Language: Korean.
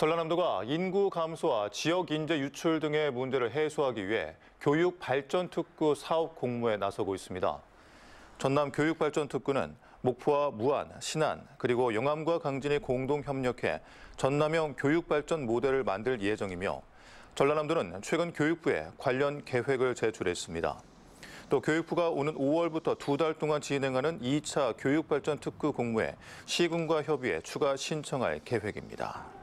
전라남도가 인구 감소와 지역 인재 유출 등의 문제를 해소하기 위해 교육 발전 특구 사업 공모에 나서고 있습니다. 전남 교육 발전 특구는 목포와 무안, 신안, 그리고 영암과 강진이 공동 협력해 전남형 교육 발전 모델을 만들 예정이며 전라남도는 최근 교육부에 관련 계획을 제출했습니다. 또 교육부가 오는 5월부터 두 달 동안 진행하는 2차 교육발전 특구 공모에 시군과 협의해 추가 신청할 계획입니다.